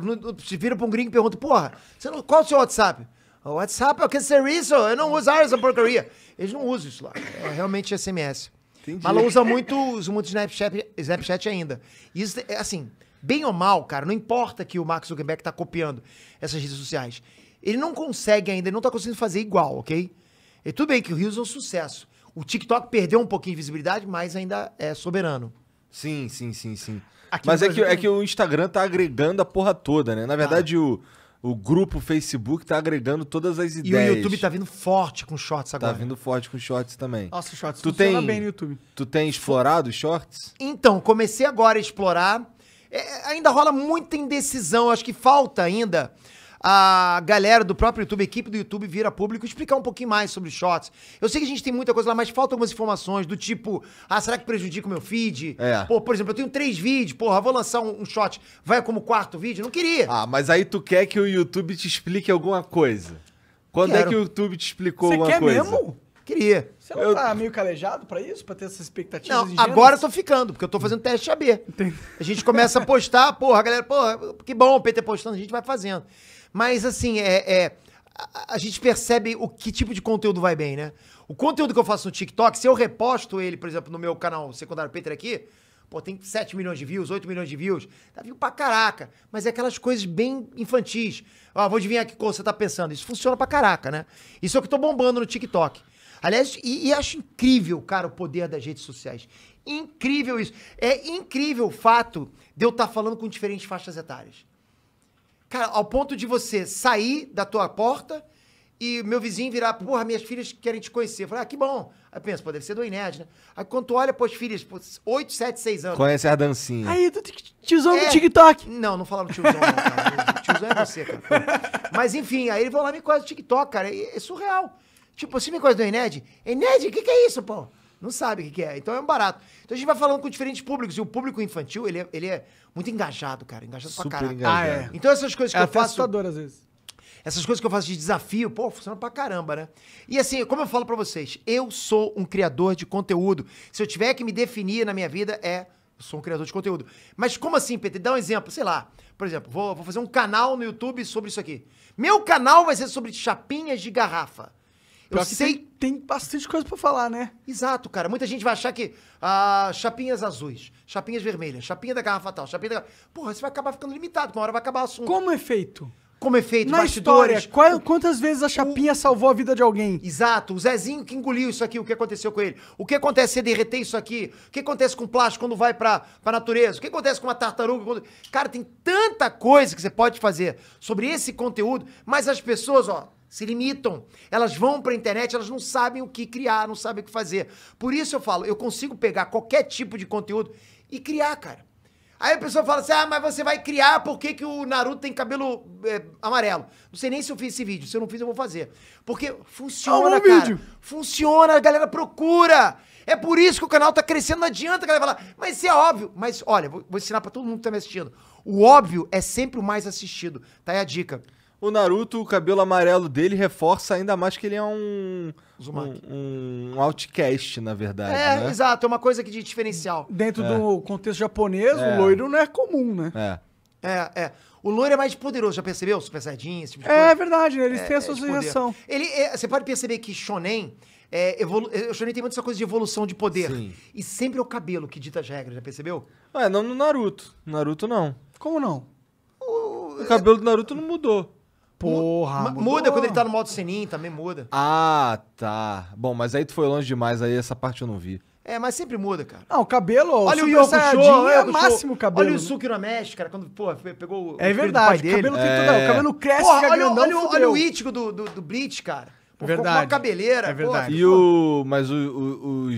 se vira pra um gringo e pergunta, porra, você não, qual é o seu WhatsApp? O WhatsApp é o que serviço, eu não uso essa porcaria. Eles não usam isso lá. É realmente SMS. Entendi. Mas ela usa muito, usa muito Snapchat, Snapchat ainda. Isso, é assim, bem ou mal, cara, não importa que o Mark Zuckerberg tá copiando essas redes sociais. Ele não consegue ainda, ele não tá conseguindo fazer igual, ok? E tudo bem que o Reels é um sucesso. O TikTok perdeu um pouquinho de visibilidade, mas ainda é soberano. Sim, sim, sim, sim. Aqui Mas é que, é que o Instagram tá agregando a porra toda, né? Na verdade, o, o grupo Facebook tá agregando todas as E ideias. o YouTube tá vindo forte com shorts Tá agora. vindo forte com shorts também. Nossa, Shorts Tu funciona tem- bem no YouTube. Tu tem explorado os shorts? Então, comecei agora a explorar. É, ainda rola muita indecisão. Acho que falta ainda a galera do próprio YouTube, a equipe do YouTube vir a público explicar um pouquinho mais sobre os shorts. Eu sei que a gente tem muita coisa lá, mas faltam algumas informações do tipo, ah, será que prejudica o meu feed? É. Pô, por exemplo, eu tenho três vídeos, porra, vou lançar um, um short, vai como quarto vídeo? Não queria. Ah, mas aí tu quer que o YouTube te explique alguma coisa. Quando é Quero. que o YouTube te explicou Você alguma quer coisa? mesmo? Queria. Você não Eu- tá meio calejado pra isso? Pra ter essas expectativas Não, ingênuas? agora eu tô ficando, porque eu tô fazendo teste AB. A gente começa a postar, porra, a galera, porra, que bom o PT postando, a gente vai fazendo. Mas assim, é, é, a, a gente percebe o que tipo de conteúdo vai bem, né? O conteúdo que eu faço no TikTok, se eu reposto ele, por exemplo, no meu canal secundário Peter aqui, pô, tem 7 milhões de views, 8 milhões de views, tá vindo pra caraca. Mas é aquelas coisas bem infantis. Ó, vou adivinhar que coisa você tá pensando. Isso funciona pra caraca, né? Isso é o que eu tô bombando no TikTok. Aliás, e, e acho incrível, cara, o poder das redes sociais. Incrível isso. É incrível o fato de eu estar falando com diferentes faixas etárias. Cara, ao ponto de você sair da tua porta e meu vizinho virar, porra, minhas filhas querem te conhecer. Eu falei, ah, que bom. Aí pensa, pô, deve ser do Ined, né? Aí quando tu olha, pô, as filhas, pô, 8, 7, 6 anos. Conhece a dancinha. Aí, tu tiozão É. do TikTok. Não, não falaram tiozão, não, cara. O tiozão é você, cara. Mas enfim, aí ele falou lá, me conhece do TikTok, cara. É, é surreal. Tipo, você me conhece do Ened? Ened, o que, que é isso, pô? Não sabe o que, que é. Então é um barato. Então a gente vai falando com diferentes públicos. E o público infantil, ele é, ele é muito engajado, cara. Engajado pra Super caralho. engajado. Ah, é. Então essas coisas que É eu faço. assustador às vezes. Essas coisas que eu faço de desafio, pô, funciona pra caramba, né? E assim, como eu falo pra vocês, eu sou um criador de conteúdo. Se eu tiver que me definir na minha vida, é. Eu sou um criador de conteúdo. Mas como assim, Peter? Dá um exemplo, sei lá. Por exemplo, vou, vou fazer um canal no YouTube sobre isso aqui. Meu canal vai ser sobre chapinhas de garrafa. Pior sei. tem, tem bastante coisa pra falar, né? Exato, cara. Muita gente vai achar que ah, chapinhas azuis, chapinhas vermelhas, chapinha da garrafa tal, chapinha da. Porra, você vai acabar ficando limitado, uma hora vai acabar o assunto. Como é feito? Como é feito, Na bastidores. história, qual- quantas vezes a chapinha salvou a vida de alguém? Exato, o Zezinho que engoliu isso aqui, o que aconteceu com ele? O que acontece se derreter isso aqui? O que acontece com o plástico quando vai pra, pra natureza? O que acontece com uma tartaruga? quando- Cara, tem tanta coisa que você pode fazer sobre esse conteúdo, mas as pessoas, ó, se limitam. Elas vão pra internet, elas não sabem o que criar, não sabem o que fazer. Por isso eu falo, eu consigo pegar qualquer tipo de conteúdo e criar, cara. Aí a pessoa fala assim: ah, mas você vai criar por que, que o Naruto tem cabelo é, amarelo? Não sei nem se eu fiz esse vídeo. Se eu não fiz, eu vou fazer. Porque funciona, cara. vídeo. Funciona, a galera procura. É por isso que o canal tá crescendo. Não adianta a galera falar, mas isso é óbvio. Mas olha, vou, vou ensinar pra todo mundo que tá me assistindo. O óbvio é sempre o mais assistido. Tá aí a dica. O Naruto, o cabelo amarelo dele reforça ainda mais que ele é um. Um, um outcast, na verdade. É, né? exato, é uma coisa que de diferencial. Dentro do contexto japonês, É. o loiro não é comum, né? É. É, é. O loiro é mais poderoso, já percebeu? Super Saiyajin, esse tipo de É, coisa. verdade, né? Eles têm a é sua de poder. associação. Ele, é, você pode perceber que Shonen, é, evolu é, o Shonen tem muita essa coisa de evolução de poder. Sim. E sempre é o cabelo que dita as regras, já percebeu? Ué, não no Naruto. No Naruto não. Como não? O cabelo do Naruto não mudou. Porra, mudou. muda quando ele tá no modo Senin, também muda. Ah, tá. Bom, mas aí tu foi longe demais, aí essa parte eu não vi. É, mas sempre muda, cara. Não, o cabelo, Olha o Super Yoko Saiyajin Show, olha é o o máximo Show. cabelo. Olha o? Suki no México, cara, quando, pô, pegou o É do verdade, o dele. cabelo tem É. tudo. O cabelo cresce, Porra, fica olha, o- grandão, olha, o- olha fudeu. o Ítico do, do, do Bleach, cara. Pô, ficou com verdade. uma cabeleira. É verdade. E o. Mas o, o, o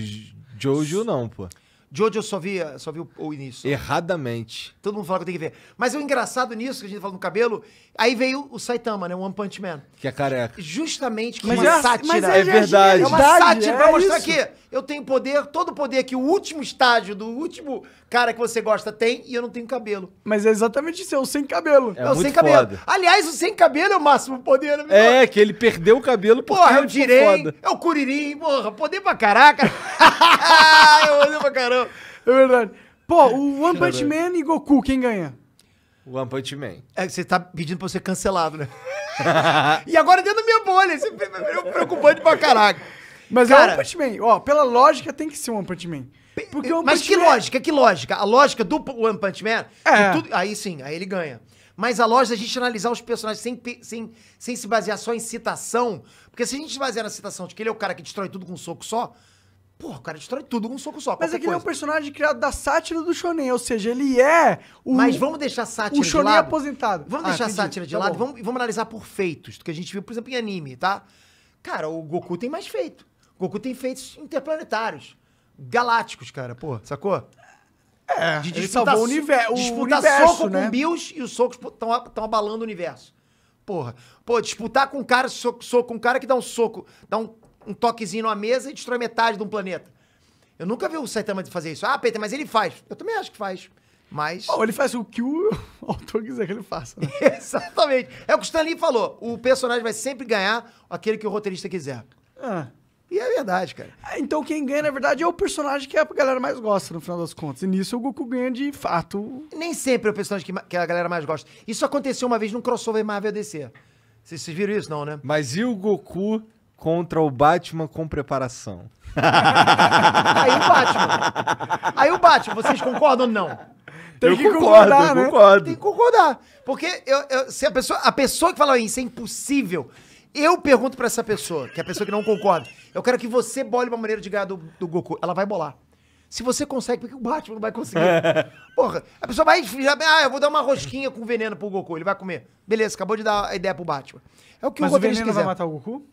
Jojo não, pô. Jojo eu só vi, só vi o, o início. Erradamente. Todo mundo fala que eu tenho que ver. Mas o engraçado nisso, que a gente fala no cabelo, aí veio o Saitama, né? O One Punch Man. Que é careca. Justamente que Mas uma é- sátira. mas é verdade. É uma genialidade, sátira é pra mostrar isso. que eu tenho poder, todo o poder que o último estágio do último cara que você gosta tem e eu não tenho cabelo. Mas é exatamente isso, é o sem cabelo. É É, o muito sem cabelo. foda. Aliás, o sem cabelo é o máximo poder, né? meu? É, que ele perdeu o cabelo porque Porra, é o ele ficou Direi, foda. é o Curirim, porra, poder pra caraca. eu odeio pra caramba. É verdade. Pô, o One Punch Man e Goku, quem ganha? O One Punch Man. É que você tá pedindo pra eu ser cancelado, né? e agora dentro da minha bolha, isso é preocupante pra caraca. Mas Cara- é o One Punch Man. Ó, pela lógica tem que ser o One Punch Man. Porque o One Mas Punch que Man- lógica, que lógica? A lógica do One Punch Man, É. que tudo- aí sim, aí ele ganha. Mas a lógica é a gente analisar os personagens sem, sem, sem se basear só em citação. Porque se a gente se basear na citação de que ele é o cara que destrói tudo com um soco só, porra, o cara destrói tudo com um soco só. Mas é que ele é um personagem criado da sátira do Shonen, ou seja, ele é o... Mas vamos deixar a sátira o de Shonen lado. aposentado. Vamos Ah, deixar entendi. a sátira de Tá lado e vamos, vamos analisar por feitos, do que a gente viu, por exemplo, em anime, tá? Cara, o Goku tem mais feito. O Goku tem feitos interplanetários. Galácticos, cara, pô, sacou? É, De disputar o, so- univer o disputar universo, soco né? com Bills e os socos estão abalando o universo. Porra. Pô, disputar com um cara, soco, soco com um cara que dá um soco, dá um, um toquezinho numa mesa e destrói metade de um planeta. Eu nunca vi o Saitama fazer isso. Ah, Peter, mas ele faz. Eu também acho que faz. Mas. Bom, ele faz o que o autor quiser que ele faça, né? Exatamente. É o que o Stan Lee falou. O personagem vai sempre ganhar aquele que o roteirista quiser. Ah. E é verdade, cara. Então quem ganha, na verdade, é o personagem que a galera mais gosta, no final das contas. E nisso o Goku ganha de fato. Nem sempre é o personagem que, que a galera mais gosta. Isso aconteceu uma vez num crossover Marvel DC. Vocês, vocês viram isso, não, né? Mas e o Goku contra o Batman com preparação? Aí o Batman. Aí o Batman, vocês concordam ou não? Tem eu que concordo, concordar, eu né? concordo. Tem que concordar. Porque eu, eu- se a, pessoa, a pessoa que fala isso é impossível, eu pergunto pra essa pessoa, que é a pessoa que não concorda, eu quero que você bole uma maneira de ganhar do, do Goku. Ela vai bolar. Se você consegue, porque o Batman não vai conseguir. Porra, a pessoa vai. Ah, eu vou dar uma rosquinha com veneno pro Goku, ele vai comer. Beleza, acabou de dar a ideia pro Batman. É o que Mas o o veneno quiser. vai matar o Goku?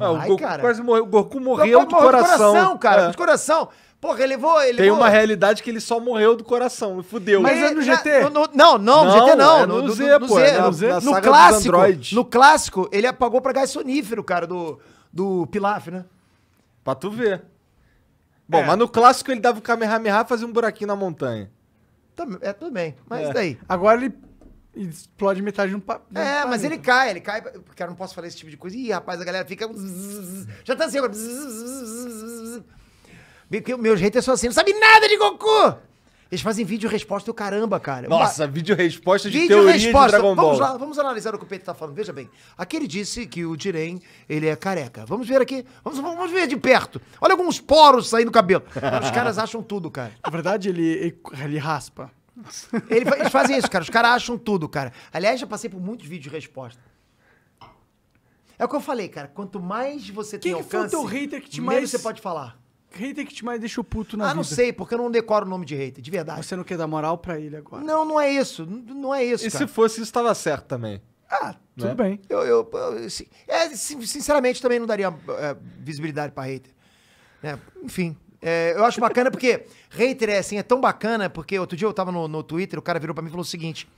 Ah, o Vai, Goku cara. quase morreu. O Goku morreu Morreu do coração. cara. É. De coração. Porra, ele levou. Ele Tem levou- uma realidade que ele só morreu do coração. Fudeu. Mas é no já- GT? no- no- não, não, no GT não. é no Z, pô, é no, na no saga dos clássico, no clássico, ele apagou pra gás sonífero, cara, do, do Pilaf, né? Pra tu ver. Bom, É. mas no clássico ele dava o Kamehameha e fazia um buraquinho na montanha. É, tudo bem. Mas É. daí. Agora ele explode metade de um pa... de um É, mas ele cai, ele cai. Cara, eu não posso falar esse tipo de coisa. Ih, rapaz, a galera fica. Já tá assim agora. Porque Meus haters são assim, não sabe nada de Goku! Eles fazem vídeo resposta e o caramba, cara. Nossa, vídeo resposta de Vídeo teoria de resposta. Dragon Ball. Vamos lá, vamos analisar o que o Peito tá falando. Veja bem. Aqui ele disse que o Jiren, ele é careca. Vamos ver aqui. Vamos, vamos ver de perto. Olha alguns poros saindo do cabelo. Os caras acham tudo, cara. Na verdade, ele, ele, ele raspa. Ele eles fazem isso, cara. Os caras acham tudo, cara. Aliás, já passei por muitos vídeos de resposta. É o que eu falei, cara. Quanto mais você Quem tem que foi o alcance, teu hater que te menos mais- você pode falar. Hater que te mais deixou puto na ah, vida. não sei, porque eu não decoro o nome de hater, de verdade. Você não quer dar moral pra ele agora. Não, não é isso. Não é isso, E cara. se fosse isso, tava certo também. Ah, tudo Né? bem. Eu, eu, eu- é, sin- sinceramente, também não daria é, visibilidade pra hater. né? Enfim, é, eu acho bacana porque hater é assim, é tão bacana, porque outro dia eu tava no, no Twitter, o cara virou pra mim e falou o seguinte: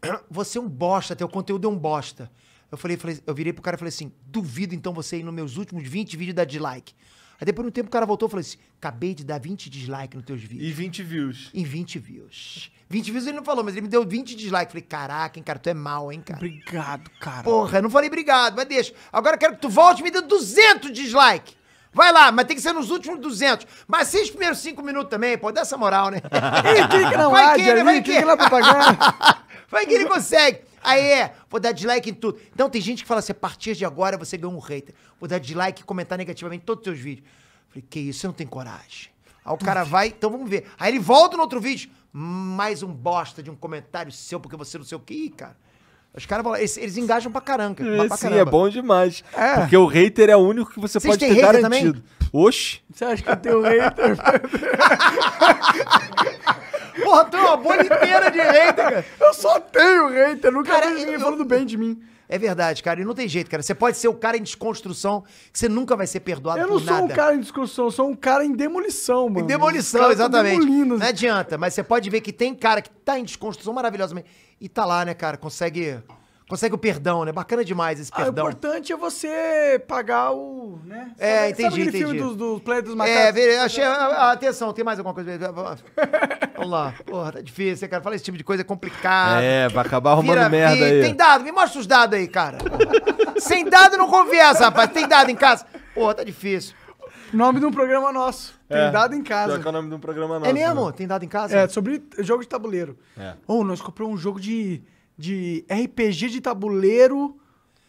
Você é um bosta, teu conteúdo é um bosta. Eu falei, falei, eu virei pro cara e falei assim: duvido então você ir nos meus últimos 20 vídeos dar dislike. Aí depois de um tempo o cara voltou e falou assim: acabei de dar 20 dislikes nos teus vídeos. E 20 views. Em 20 views. 20 views ele não falou, mas ele me deu 20 dislikes. Falei, caraca, hein, cara, tu é mal, hein, cara. Obrigado, cara. Porra, eu não falei obrigado, mas deixa. Agora eu quero que tu volte e me dê 200 dislikes. Vai lá, mas tem que ser nos últimos 200. Mas se os primeiros 5 minutos também, pô, dá essa moral, né? Ih, clica na Vai que ele- vai que- clica na propaganda. Vai que ele consegue. Aí é, vou dar dislike em tudo. Então tem gente que fala assim, a partir de agora você ganhou um hater. Vou dar dislike e comentar negativamente em todos os teus vídeos. Falei, que isso, você não tem coragem. Aí o cara vai, então vamos ver. Aí ele volta no outro vídeo, mais um bosta de um comentário seu, porque você não sei o que, Ih, cara. Os caras vão lá, eles, eles engajam pra caramba. É, pra sim, caramba. é bom demais. É. Porque o hater é o único que você Vocês pode ter garantido. Oxi. Você acha que eu tenho hater? Porra, tu é uma bolha inteira de hater, cara. eu só tenho hater, nunca Cara, vi ninguém eu- falando bem de mim. É verdade, cara. E não tem jeito, cara. Você pode ser o cara em desconstrução, que você nunca vai ser perdoado Eu não por sou nada. um cara em discussão, eu sou um cara em demolição, mano. Em demolição, exatamente. demolindo. Não adianta, mas você pode ver que tem cara que tá em desconstrução maravilhosamente e tá lá, né, cara? Consegue, consegue o perdão, né? Bacana demais esse Ah, o perdão. importante é você pagar o. Né? É, Sabe- entendi, Sabe aquele entendi. filme dos, dos Planeta dos É, Macacos? vê- achei. ah, ah, Atenção, tem mais alguma coisa? Vamos lá. Porra, tá difícil, cara? Fala esse tipo de coisa é complicado. É, vai acabar arrumando Vira- merda e aí. Tem dado, me mostra os dados aí, cara. Sem dado não conversa, rapaz. Tem dado em casa? Porra, tá difícil. Nome de um programa nosso. Tem É. dado em Pior que é o casa. nome de um programa nosso. É mesmo? né? Tem dado em casa? É, sobre jogo de tabuleiro. É. Ou nós compramos um jogo de, de RPG de tabuleiro.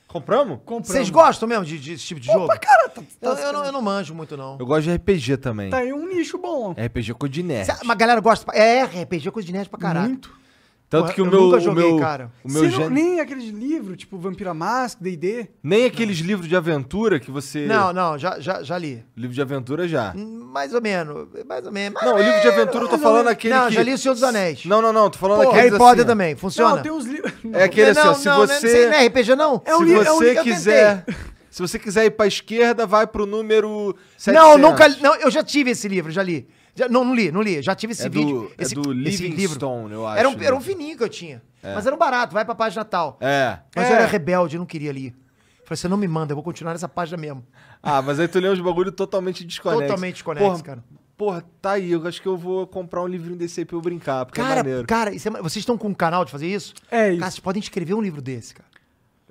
Compramos? Compramos. Vocês gostam mesmo de, de- desse tipo de jogo? Opa, cara, tá, Eu, tá- eu não, eu não manjo muito, não. Eu gosto de RPG também. tá aí um nicho bom. RPG com de nerd. Cê- Mas a galera gosta. pra- É, RPG é coisa de nerd pra caralho. Muito. Tanto Porra, que o eu meu. nunca o joguei, meu, cara. O meu Você não- gênero- nem aqueles livros, tipo Vampira Mask, D&D. Nem aqueles livros de aventura que você. Não, não, já, já, já li. Livro de aventura já. Hum, Mais ou menos. Mais ou menos. Não, o livro de aventura eu tô falando aquele Não, que. já li O Senhor dos Anéis. Não, não, não. Tô falando Pô, aqueles Harry Potter assim, também. Funciona? Não, tem uns livros... É aquele assim, ó. não, Se não, você. Não, não é RPG, não? É um se é um você li- eu quiser. Se você quiser ir pra esquerda, vai pro número. 700. Não, nunca li. Não, eu já tive esse livro, já li. Já- não, não li, não li. Já tive esse É do- vídeo. é esse, do esse Livingstone, eu acho, Era um, né? era um fininho que eu tinha. Mas era um barato, vai pra página tal. É. Mas É. eu era rebelde, eu não queria ler. Falei, você não me manda, eu vou continuar nessa página mesmo. Ah, mas aí tu lê uns bagulho totalmente desconexo. Totalmente desconexo, cara. Porra, tá aí. Eu acho que eu vou comprar um livrinho desse aí pra eu brincar, porque é Cara, maneiro. cara, é vocês estão com um canal de fazer isso? É isso. Cara, vocês podem escrever um livro desse, cara.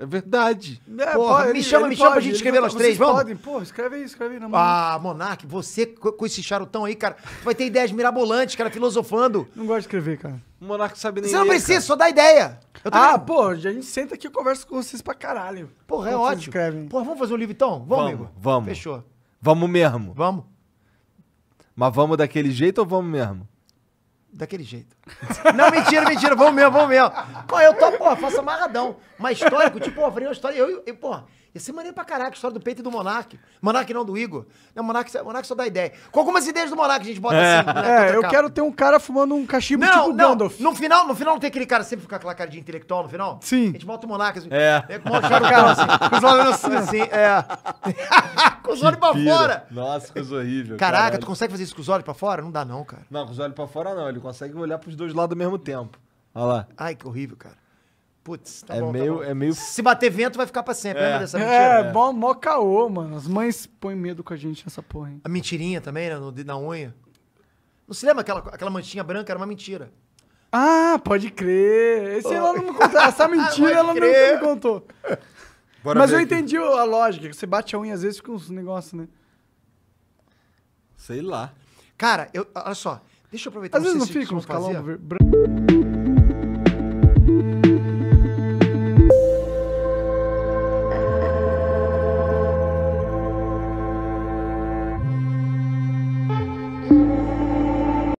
É verdade. É, Porra, me chama, me chama pra gente ele escrever pode, nós três, vocês vamos? podem, pô, escreve aí, escreve aí na mão. Ah, Monark, você co- com esse charutão aí, cara, tu vai ter ideias mirabolantes, cara, filosofando. Não gosto de escrever, cara. O Monarca sabe nem Você não ler, precisa, cara. só dá ideia. Ah, não- pô, a gente senta aqui e conversa com vocês pra caralho. Porra, é Como vocês ótimo. escrevem. Porra, vamos fazer um livro então? Vamos, Vamos, amigo? vamos. Fechou. Vamos mesmo. Vamos? Mas vamos daquele jeito ou vamos mesmo? Daquele jeito. Não, mentira, mentira, vamos mesmo, vamos mesmo. Pô, eu tô, porra, faço amarradão. Mas histórico, tipo, pô, faria uma história. Eu, eu, porra, ia ser maneiro pra caraca a história do peito e do Monark. Monark não, do Igor. Não, Monark, Monark só dá ideia. Com algumas ideias do Monark a gente bota assim. né, É, eu capa. quero ter um cara fumando um cachimbo Não, tipo não. Gandalf. No final, no final não tem aquele cara sempre ficar com aquela cara de intelectual no final? Sim. A gente bota o Monark assim. É. Com o cara assim. Com os olhos assim, assim, é. com os olhos pra fora. Nossa, coisa horrível. Caraca, caralho. tu consegue fazer isso com os olhos pra fora? Não dá não, cara. Não, com os olhos pra fora não. Ele consegue olhar pros dois lados ao mesmo tempo. Olha lá. Ai, que horrível, cara. Putz, tá é, bom, tá meio, bom. é meio... Se bater vento, vai ficar pra sempre. É. Lembra dessa mentira? É, bom, mó caô, mano. As mães põem medo com a gente nessa porra, hein. A mentirinha também, né? No, na unha. Não se lembra aquela, aquela manchinha branca? Era uma mentira. Ah, pode crer. Esse ela não me contou. Essa mentira ela nunca crer. me contou. Bora Mas eu aqui. entendi a lógica. que Você bate a unha, às vezes fica uns negócios, né? Sei lá. Cara, eu, olha só. Deixa eu aproveitar. Às vezes não fica uns ver- brancos.